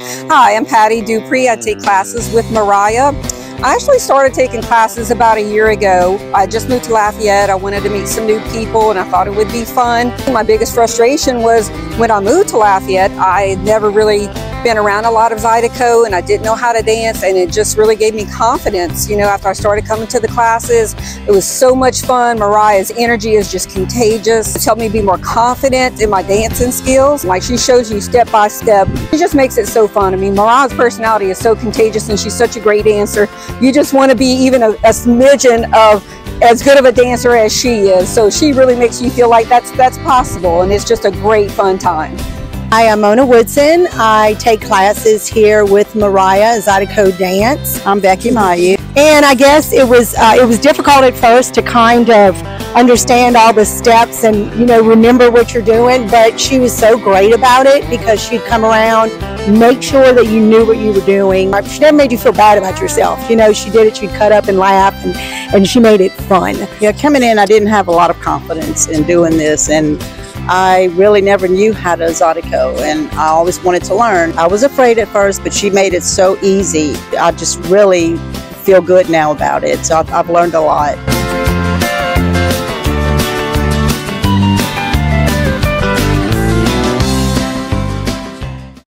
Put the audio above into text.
Hi, I'm Patty Dupree. I take classes with Moriah. I actually started taking classes about a year ago. I just moved to Lafayette. I wanted to meet some new people and I thought it would be fun. My biggest frustration was when I moved to Lafayette, I never really been around a lot of Zydeco and I didn't know how to dance and it just really gave me confidence. You know, after I started coming to the classes, it was so much fun. Moriah's energy is just contagious. It's helped me be more confident in my dancing skills. Like she shows you step by step. It just makes it so fun. I mean, Moriah's personality is so contagious and she's such a great dancer. You just want to be even a, a smidgen of as good of a dancer as she is. So she really makes you feel like that's that's possible and it's just a great fun time. Hi, I'm Mona Woodson. I take classes here with Moriah Zydeco Dance. I'm Becky Mayeux. And I guess it was uh, it was difficult at first to kind of understand all the steps and you know remember what you're doing, but she was so great about it because she'd come around, make sure that you knew what you were doing. She never made you feel bad about yourself. You know, she did it. She'd cut up and laugh, and and she made it fun. Yeah, coming in, I didn't have a lot of confidence in doing this, and I really never knew how to Zydeco and I always wanted to learn. I was afraid at first, but she made it so easy. I just really feel good now about it. So I've, I've learned a lot.